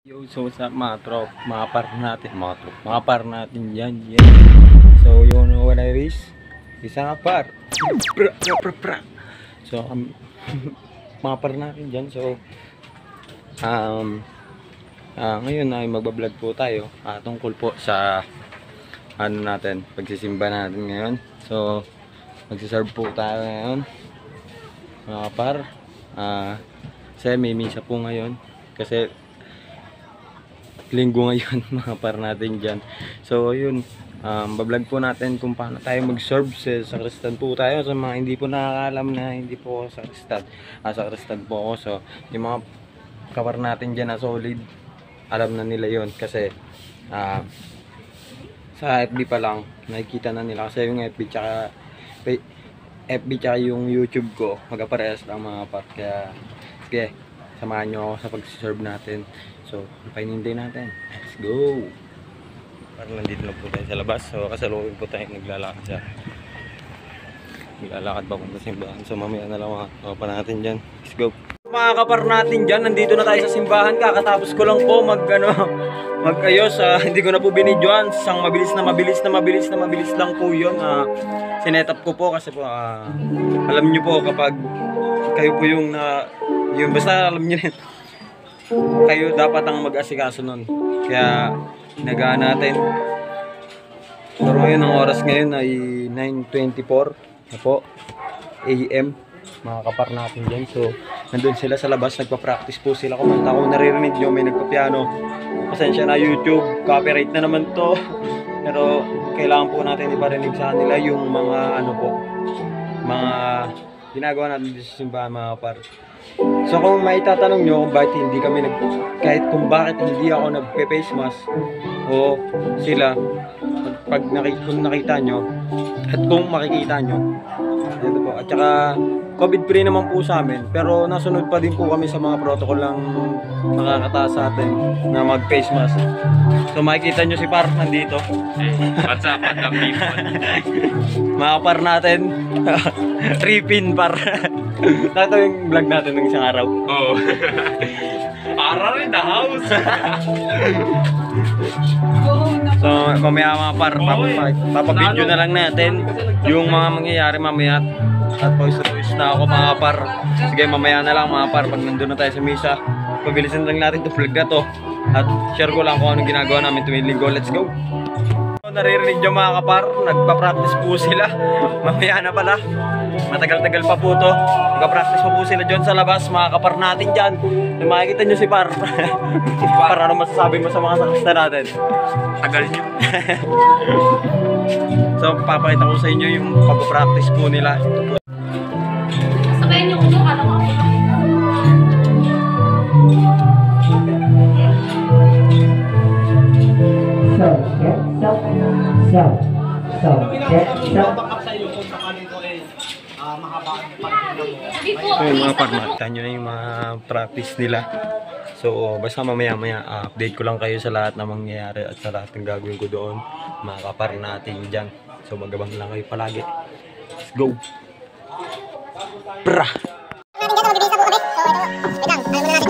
Yo, so sa mga trop, mga par natin, mga trop, mga par natin yan, yan. So, you know what I is? Isa nga par. Pra, pra, pra, pra. So, um, mga par natin dyan, so, um, ah, ngayon ay magbablog po tayo ah, tungkol po sa ano natin, pagsisimba natin ngayon. So, magsiserve po tayo ngayon. Mga par, ah, kasi may misa po ngayon. Kasi linggo ngayon mga par natin dyan. So yun, um, bablog po natin kung paano tayo mag-serve sa sakristan po tayo. Sa mga hindi po nakakalam na hindi po ako sakristan. Ah, sakristan po ako. So yung mga kapar natin dyan na solid, alam na nila yon kasi ah, sa FB pa lang, nakikita na nila. Kasi yung FB tsaka FB tsaka yung YouTube ko, magkaparehas lang mga par. Kaya, sige, samahan nyo ako sa pag-serve natin. So, painintay natin. Let's go! Parang nandito na po tayo sa labas. So, kasalukin po tayo naglalakad sa naglalakad pa sa simbahan. So, mamaya na lang mga pa natin dyan. Let's go! Mga kapar natin dyan, nandito na tayo sa simbahan. Kakatapos ko lang po mag, ano, magayos. ah, hindi ko na po binidyoan. Isang mabilis na mabilis na mabilis na mabilis lang po yun. Uh, sinetap ko po kasi po, ah, alam nyo po kapag kayo po yung na, yun, basta alam nyo na kayo dapat ang mag-asikaso nun. Kaya, nagaan natin. Pero ngayon, ang oras ngayon ay 9.24 na po, AM. Mga kapar natin dyan. So, nandun sila sa labas, nagpa-practice po sila. Kumanta ko, naririnig nyo, may nagpa-piano. Pasensya na YouTube, copyright na naman to. Pero, kailangan po natin iparinig sa kanila yung mga ano po, mga ginagawa natin sa simbahan mga kapar. So kung may tatanong nyo kung bakit hindi kami nag kahit kung bakit hindi ako nagpe-face mask o sila pag, nakita, nakita nyo at kung makikita nyo. Ito po. At saka COVID free naman po sa amin pero nasunod pa din po kami sa mga protocol lang nakakataas sa atin na mag face mask so makikita nyo si Par nandito What's up, what's up, people? mga par natin Tripin par mo yung vlog natin ng isang araw Oh. Para rin the house. So, mamaya mga par, papapag, papabidyo na lang natin yung mga mangyayari mamaya. At pag-service na ako mga par. Sige, mamaya na lang mga par, pag nandun na tayo sa misa. Pabilisan lang natin itong vlog na to. At share ko lang kung anong ginagawa namin tuwing linggo. Let's go! Naririnig nyo mga kapar, nagpa-practice po sila. Mamaya na pala. Matagal-tagal pa po to. Nagpa-practice pa po sila dyan sa labas, mga kapar natin dyan. Kung makikita nyo si Par. Par, ano masasabi mo sa mga sakista natin? Tagal nyo. So, papakita ko sa inyo yung pag-practice po nila. Ito po. Sabayan niyo kung ano ako. So, get so, so, so, get so. Sabi ko, Ito yung mga par, makita nyo na yung mga practice nila. So, basta mamaya-maya, ah, update ko lang kayo sa lahat na mangyayari at sa lahat ng gagawin ko doon. Mga kapar natin dyan. So, magabang lang kayo palagi. Let's go! Pra! Bukal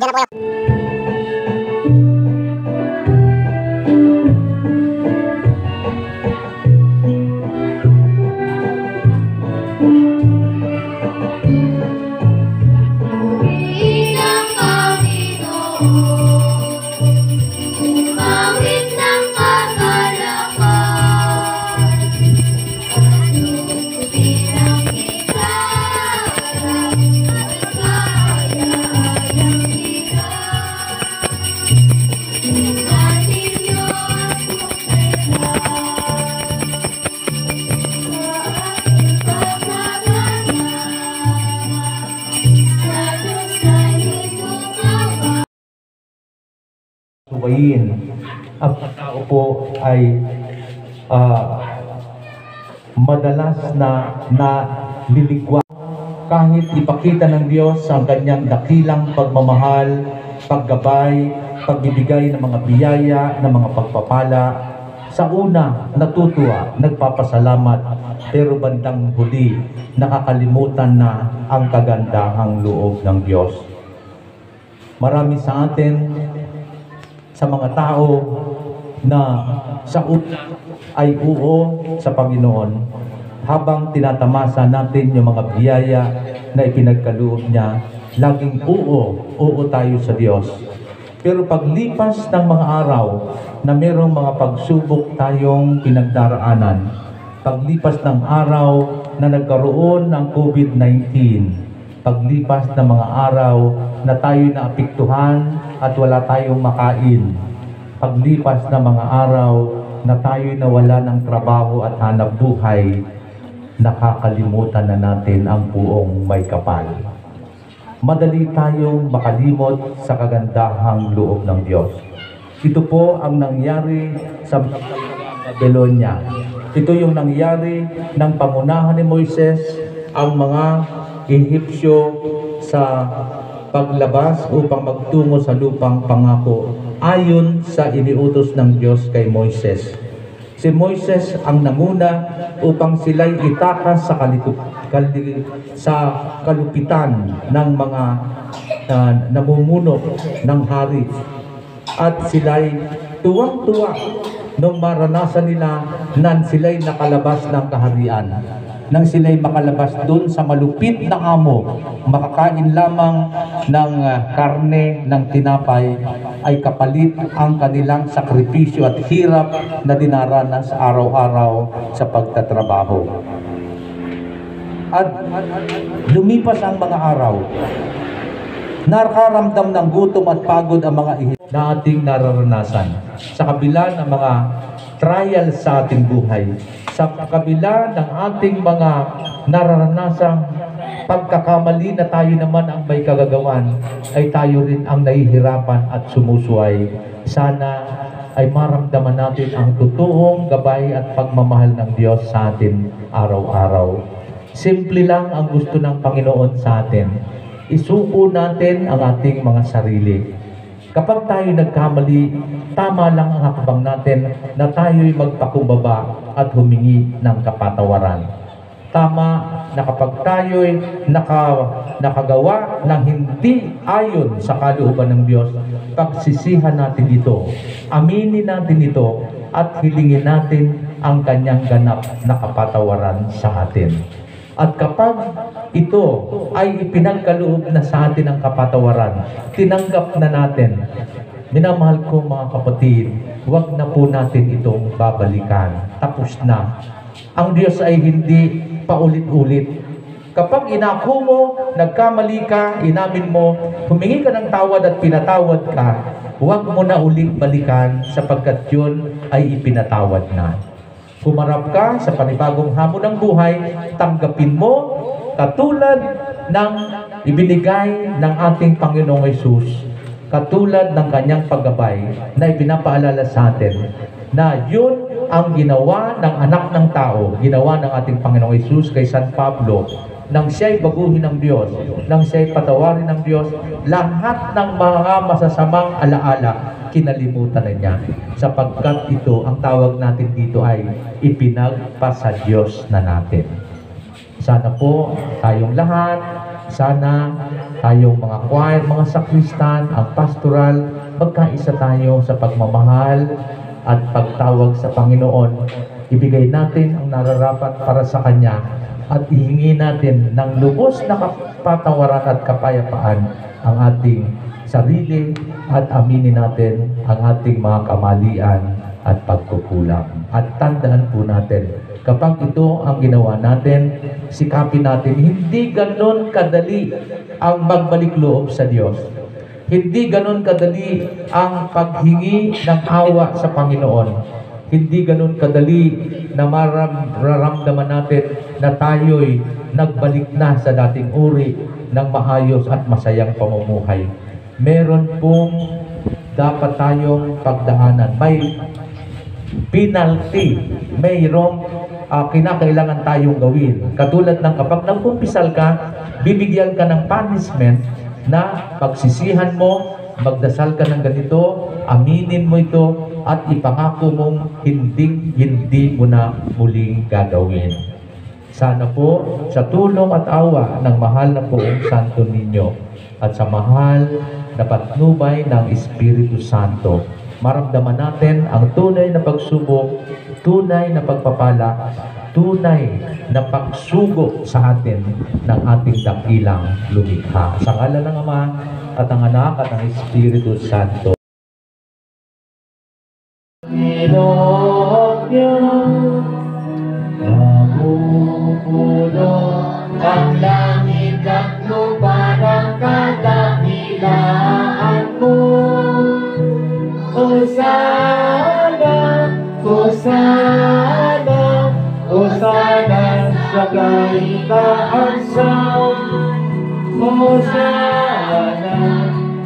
entrance na suwayin. Ang tao po ay ah, madalas na na liligwa kahit ipakita ng Diyos ang kanyang dakilang pagmamahal, paggabay, pagbibigay ng mga biyaya, ng mga pagpapala. Sa una, natutuwa, nagpapasalamat, pero bandang huli, nakakalimutan na ang kagandahang loob ng Diyos. Marami sa atin sa mga tao na sa ay oo sa Panginoon habang tinatamasa natin yung mga biyaya na ipinagkaloob niya. Laging oo, oo tayo sa Diyos. Pero paglipas ng mga araw na merong mga pagsubok tayong pinagdaraanan paglipas ng araw na nagkaroon ng COVID-19 paglipas ng mga araw na tayo naapektuhan at wala tayong makain. Paglipas ng mga araw na tayo nawala ng trabaho at hanap buhay, nakakalimutan na natin ang buong may kapal. Madali tayong makalimot sa kagandahang loob ng Diyos. Ito po ang nangyari sa Babylonia. Ito yung nangyari ng pamunahan ni Moises ang mga Ehipsyo sa paglabas upang magtungo sa lupang pangako ayon sa iniutos ng Diyos kay Moises. Si Moises ang nanguna upang sila'y itakas sa kalitu- kali- sa kalupitan ng mga uh, namumuno ng hari at sila'y tuwang-tuwa nung maranasan nila na sila'y nakalabas ng kaharian. Nang sila'y makalabas doon sa malupit na amo, makakain lamang ng ah, karne ng tinapay ay kapalit ang kanilang sakripisyo at hirap na dinaranas araw-araw sa pagtatrabaho. At lumipas ang mga araw, Nakaramdam ng gutom at pagod ang mga ihip na ating nararanasan sa kabila ng mga trial sa ating buhay, sa kabila ng ating mga nararanasang pagkakamali na tayo naman ang may kagagawan, ay tayo rin ang nahihirapan at sumusuway. Sana ay maramdaman natin ang totoong gabay at pagmamahal ng Diyos sa atin araw-araw. Simple lang ang gusto ng Panginoon sa atin isuko natin ang ating mga sarili. Kapag tayo nagkamali, tama lang ang hakbang natin na tayo'y magpakumbaba at humingi ng kapatawaran. Tama na kapag tayo'y naka, nakagawa ng hindi ayon sa kalooban ng Diyos, pagsisihan natin ito, aminin natin ito, at hilingin natin ang kanyang ganap na kapatawaran sa atin. At kapag ito ay ipinagkaloob na sa atin ang kapatawaran, tinanggap na natin. Minamahal ko mga kapatid, huwag na po natin itong babalikan. Tapos na. Ang Diyos ay hindi paulit-ulit. Kapag inako mo, nagkamali ka, inamin mo, humingi ka ng tawad at pinatawad ka, huwag mo na uling balikan sapagkat yun ay ipinatawad na. Humarap ka sa panibagong hamon ng buhay, tanggapin mo katulad ng ibinigay ng ating Panginoong Yesus, katulad ng kanyang paggabay na ipinapaalala sa atin na yun ang ginawa ng anak ng tao, ginawa ng ating Panginoong Yesus kay San Pablo, nang siya'y baguhin ng Diyos, nang siya'y patawarin ng Diyos, lahat ng mga masasamang alaala, kinalimutan na niya. Sapagkat ito, ang tawag natin dito ay ipinagpa sa Diyos na natin. Sana po tayong lahat, sana tayong mga choir, mga sakristan, ang pastoral, magkaisa tayo sa pagmamahal at pagtawag sa Panginoon. Ibigay natin ang nararapat para sa Kanya at ihingi natin ng lubos na kapatawaran at kapayapaan ang ating sarili at aminin natin ang ating mga kamalian at pagkukulang. At tandaan po natin, kapag ito ang ginawa natin, sikapin natin, hindi ganon kadali ang magbalik loob sa Diyos. Hindi ganon kadali ang paghingi ng awa sa Panginoon. Hindi ganon kadali na mararamdaman natin na tayo'y nagbalik na sa dating uri ng maayos at masayang pamumuhay. Meron pong dapat tayong pagdaanan. May penalty, mayroong ah, kinakailangan tayong gawin. Katulad ng kapag nagkumpisal ka, bibigyan ka ng punishment na pagsisihan mo, magdasal ka ng ganito, aminin mo ito, at ipangako mong hindi, hindi mo na muling gagawin. Sana po sa tulong at awa ng mahal na poong Santo Ninyo at sa mahal na patnubay ng Espiritu Santo, maramdaman natin ang tunay na pagsubok, tunay na pagpapala, tunay na pagsugo sa atin ng ating dakilang lumikha. Sa ngala ng Ama at ng Anak at ng Espiritu Santo. Panginoon sa kaitaasan. Hosana,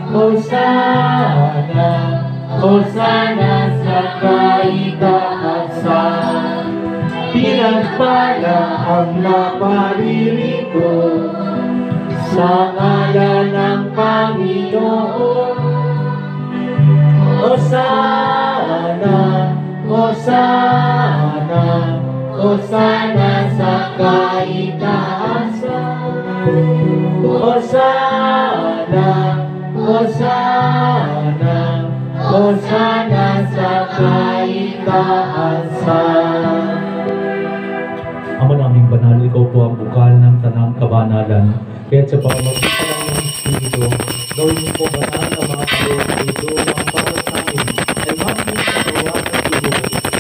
Hosana, Hosana sa kaitaasan. Pinagpala ang naparirito sa ngalan ng Panginoon. Osana, Osana, Osana sa kaitaasan. Osana, Osana, Osana sa kaitaasan. Ama naming banal, ikaw po ang bukal ng tanang kabanalan. Kaya sa pamamagitan ng Espiritu, gawin mo po banal ang mga tao sa ito ang para sa amin ay maging katawan at tubo ng ating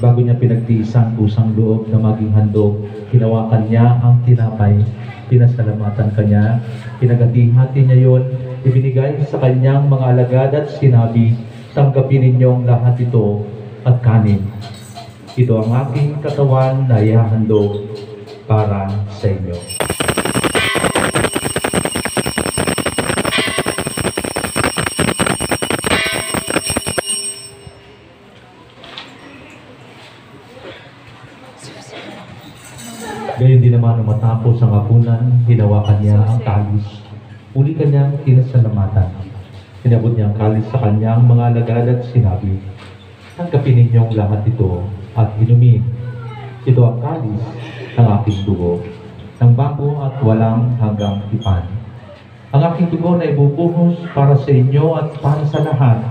Bago niya pinagtiisang kusang loob na maging handog, hinawakan niya ang tinapay, pinasalamatan kanya, pinagati-hati niya yon, ibinigay sa kanyang mga alagad at sinabi, tanggapin ninyong lahat ito at kanin. Ito ang aking katawan na ihahandog para sa inyo. Nung matapos ang hapunan, hinawakan niya ang kalis. Uli kanyang tinasalamatan. Inabot niya ang kalis sa kanyang mga alagad at sinabi, Tanggapin ninyong lahat ito at inumin. Ito ang kalis ng aking dugo, ng bago at walang hanggang tipan. Ang aking dugo na ibubuhos para sa inyo at para sa lahat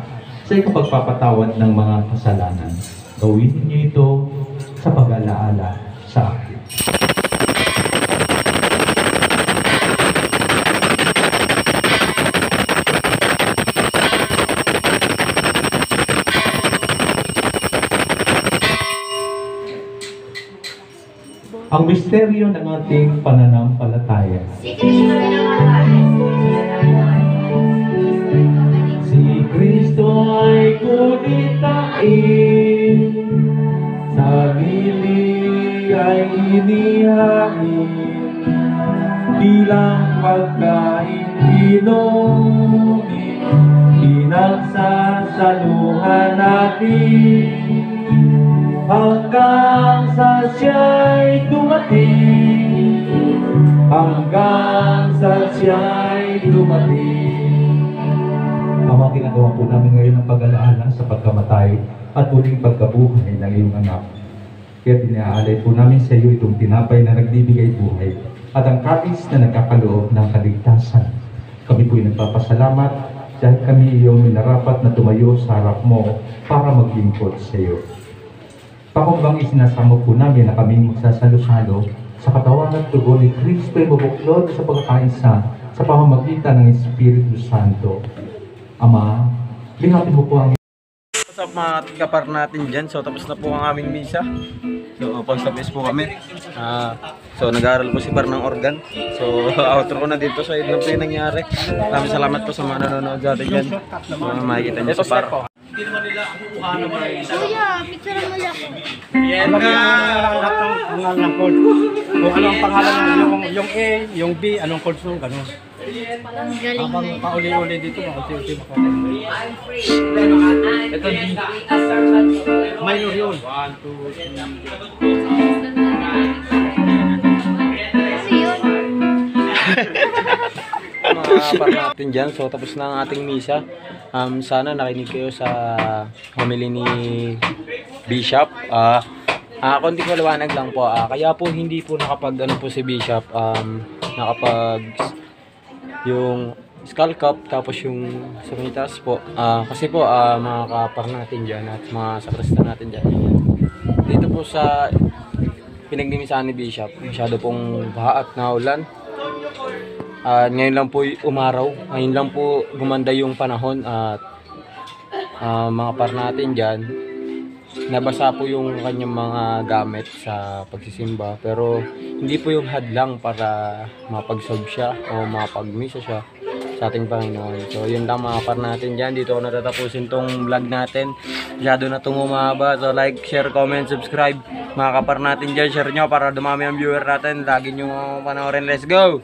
sa ikapagpapatawad ng mga kasalanan. Gawin ninyo ito sa pag-alaala sa akin. Ang misteryo ng ating pananampalataya. Si Krishna Si Kristo ay kunitain, sa bili ay inihain, bilang pagkain inumin, pinagsasaluhan natin. Hanggang sa siya'y dumating hanggang sa siya'y dumating Ama, ginagawa po namin ngayon ang pag-alaala sa pagkamatay at muling pagkabuhay ng iyong anak. Kaya dinaalay po namin sa iyo itong tinapay na nagbibigay buhay at ang kapis na nagkakaloob ng kaligtasan. Kami po'y nagpapasalamat dahil kami iyong minarapat na tumayo sa harap mo para maglingkod sa iyo. Pakumbang isinasamo po namin na kami magsasalo-salo sa katawan at tugon ni Kristo ay mabuklod sa pagkakaisa sa pamamagitan ng Espiritu Santo. Ama, lingapin mo po ang What's up mga kapar natin dyan? So tapos na po ang aming misa. So pag-stopis po kami. Ah, so nag-aaral po si Bar ng organ. So outro ko na dito. So yun lang po yung nangyari. Maraming salamat po sa mga nanonood sa atin dyan. So makikita niyo sa Par. Hindi naman nila kukuha naman ay isa. Kuya, picture mo lang. Yan na. Lahat ng pangalan ng code. Kung ano ang pangalan ng yung, yung A, yung B, anong code mo, ganun. Ang galing Habang na pauli-uli dito, makunti-unti makunti. Ito D. Minor yun. 1, 2, 3, 4. Kapar natin dyan. So tapos na ang ating misa. Um, sana nakinig kayo sa homily ni Bishop. Ah, ah konting maliwanag lang po. Ah, kaya po hindi po nakapag ano po si Bishop um, nakapag yung skull cup tapos yung samitas po. Ah, kasi po ah, mga kapar natin dyan at mga sakrista natin dyan. Dito po sa pinagnimisahan ni Bishop, masyado pong baha at naulan. At ngayon lang po umaraw, ngayon lang po gumanda yung panahon at ah, mga par natin dyan, nabasa po yung kanyang mga gamit sa pagsisimba pero hindi po yung hadlang para mapag-solve siya o mapag-misa siya sa ating Panginoon. So yun lang mga par natin dyan, dito ko natatapusin tong vlog natin. Masyado na itong umaba. So like, share, comment, subscribe. Mga kapar natin dyan, share nyo para dumami ang viewer natin. Lagi nyo panoorin. Let's go!